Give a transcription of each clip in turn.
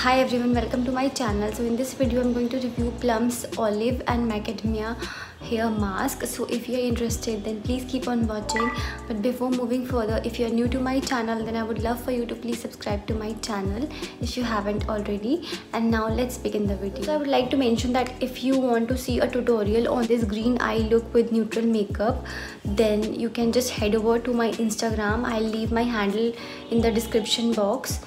hi everyone welcome to my channel. So in this video i'm going to review plum's olive and macadamia hair mask. So if you're interested then please keep on watching. But before moving further if you're new to my channel then i would love for you to please subscribe to my channel if you haven't already. And now let's begin the video. So i would like to mention that if you want to see a tutorial on this green eye look with neutral makeup then you can just head over to my instagram. I'll leave my handle in the description box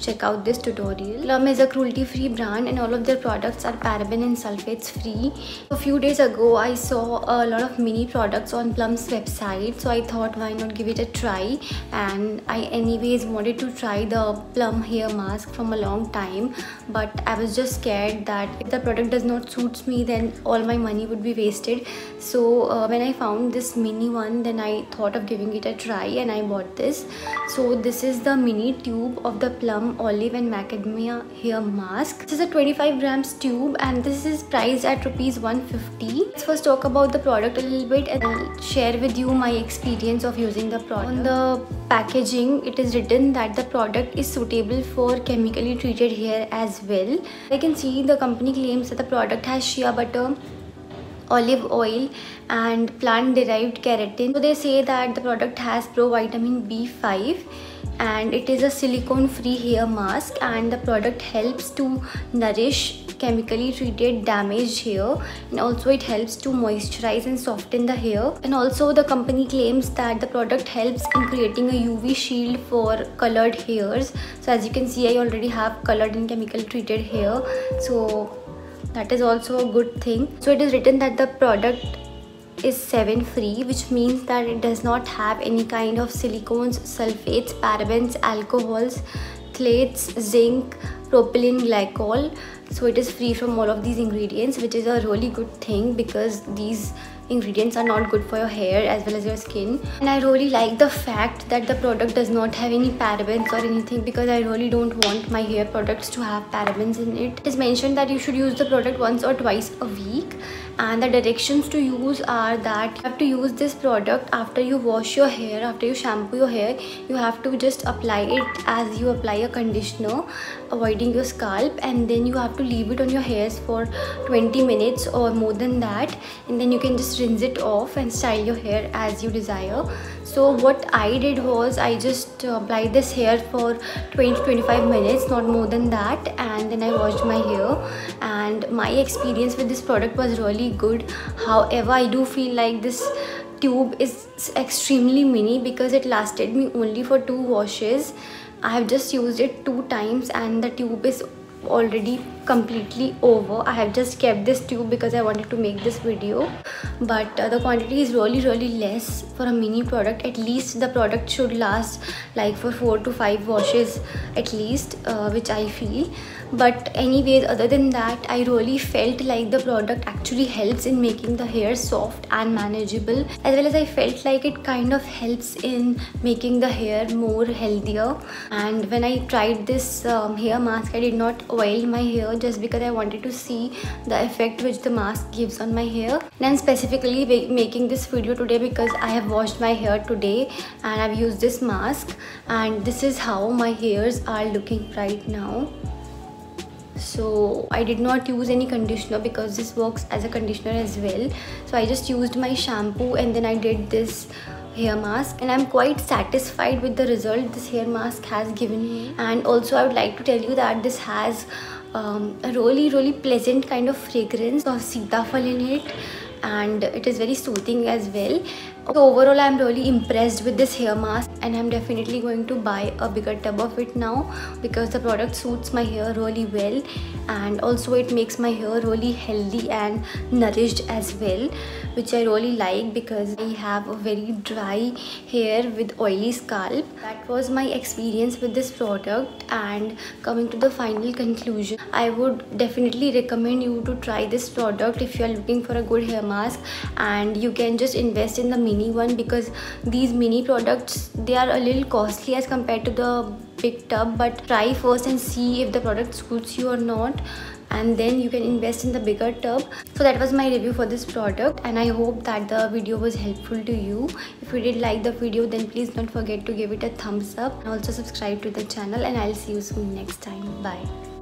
check out this tutorial. Plum is a cruelty free brand and all of their products are paraben and sulfates free. A few days ago I saw a lot of mini products on Plum's website so I thought why not give it a try and I anyways wanted to try the Plum hair mask from a long time but I was just scared that if the product does not suits me then all my money would be wasted so uh, when I found this mini one then I thought of giving it a try and I bought this so this is the mini tube of the plum olive and macadamia hair mask. This is a 25 grams tube and this is priced at rupees 150 let's first talk about the product a little bit and I'll share with you my experience of using the product. On the packaging it is written that the product is suitable for chemically treated hair as well. I can see the company claims that the product has shea butter olive oil and plant derived keratin. So they say that the product has pro vitamin b5 and it is a silicone free hair mask and the product helps to nourish chemically treated damaged hair and also it helps to moisturize and soften the hair. And also the company claims that the product helps in creating a UV shield for colored hairs. So as you can see I already have colored and chemical treated hair. So that is also a good thing. So it is written that the product is 7 free which means that it does not have any kind of silicones, sulfates, parabens, alcohols, phthalates, zinc, propylene glycol. So it is free from all of these ingredients which is a really good thing because these ingredients are not good for your hair as well as your skin. And I really like the fact that the product does not have any parabens or anything because I really don't want my hair products to have parabens in it. It is mentioned that you should use the product once or twice a week. And the directions to use are that you have to use this product after you wash your hair after you shampoo your hair. You have to just apply it as you apply a conditioner avoiding your scalp and then you have to leave it on your hairs for 20 minutes or more than that. And then you can just rinse it off and style your hair as you desire. So what I did was I just applied this hair for 20 25 minutes not more than that and then I washed my hair. And my experience with this product was really good. However I do feel like this tube is extremely mini because it lasted me only for two washes I have just used it two times and the tube is already completely over. I have just kept this tube because i wanted to make this video. But uh, the quantity is really really less for a mini product. At least the product should last like for four to five washes at least uh, which i feel. But anyways other than that i really felt like the product actually helps in making the hair soft and manageable as well as i felt like it kind of helps in making the hair more healthier. And when i tried this um, hair mask i did not oil my hair just because i wanted to see the effect which the mask gives on my hair. And i'm specifically making this video today because i have washed my hair today and i've used this mask. And this is how my hairs are looking right now. So I did not use any conditioner because this works as a conditioner as well. So I just used my shampoo and then I did this hair mask and I'm quite satisfied with the result this hair mask has given me. And also I would like to tell you that this has um, a really really pleasant kind of fragrance of sitafal in it. And it is very soothing as well so overall i'm really impressed with this hair mask and i'm definitely going to buy a bigger tub of it now because the product suits my hair really well and also it makes my hair really healthy and nourished as well which i really like because i have a very dry hair with oily scalp. That was my experience with this product and coming to the final conclusion i would definitely recommend you to try this product if you are looking for a good hair mask and you can just invest in the mini one because these mini products they are a little costly as compared to the big tub but try first and see if the product suits you or not and then you can invest in the bigger tub. So that was my review for this product and i hope that the video was helpful to you. If you did like the video then please don't forget to give it a thumbs up and also subscribe to the channel and i'll see you soon next time. Bye